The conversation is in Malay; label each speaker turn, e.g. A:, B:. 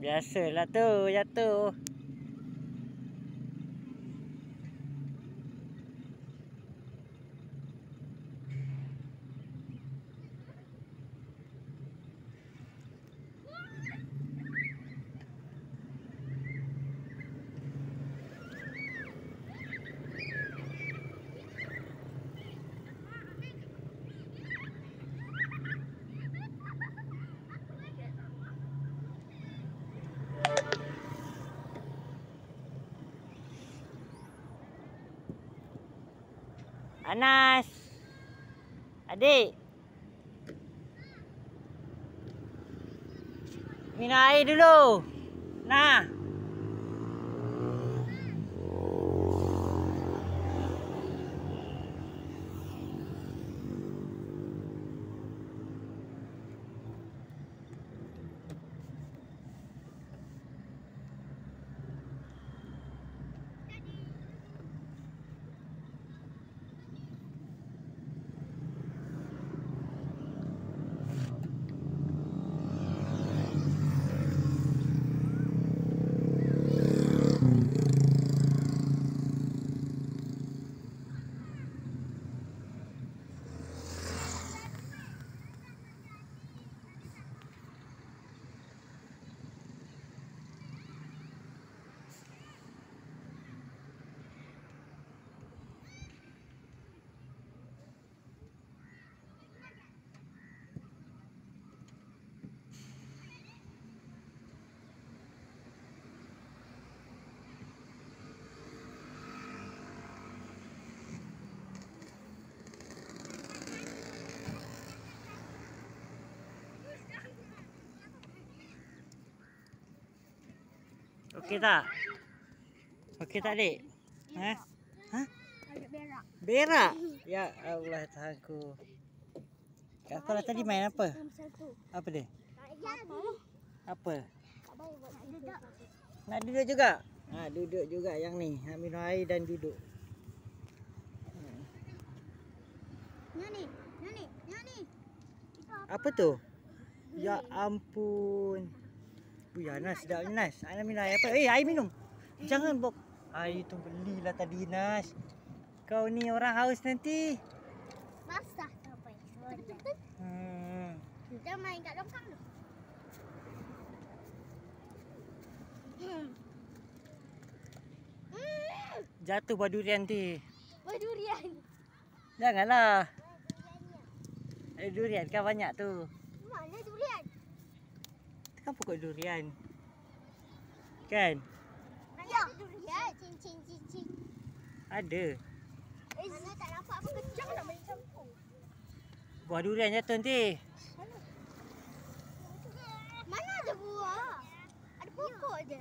A: Biasalah tu jatuh. Anas. Adik. Minum air dulu. Nah. Okey tak? Okey tak, Dik? Ha? Ha?
B: Berak.
A: Berak? Ya Allah Tuhanku. Kak sekolah tadi main apa? Apa dia? Apa? Nak duduk juga? Ha, duduk juga yang ni. Ha, minum air dan duduk.
B: Nyani, nyani, nyani.
A: Apa tu? Ya ampun. Ui, Anas sedap ni Nas. Anas minum air apa? Eh, air minum. Jangan bok. Air tu belilah tadi Nas. Kau ni orang haus nanti.
B: Basah sampai. Betul-betul.
A: Hmm.
B: Kita main kat longkang tu. Hmm. Hmm.
A: Jatuh buah durian nanti.
B: Buah durian.
A: Janganlah. Ada durian kan banyak tu.
B: Mana durian?
A: Itu kan pokok durian. Kan?
B: Ya. Durian. Cincin, cincin.
A: Ada.
B: Eh, mana tak nampak apa kecil. Nak main campur.
A: Buah durian jatuh nanti.
B: Mana ada buah? Ada pokok je.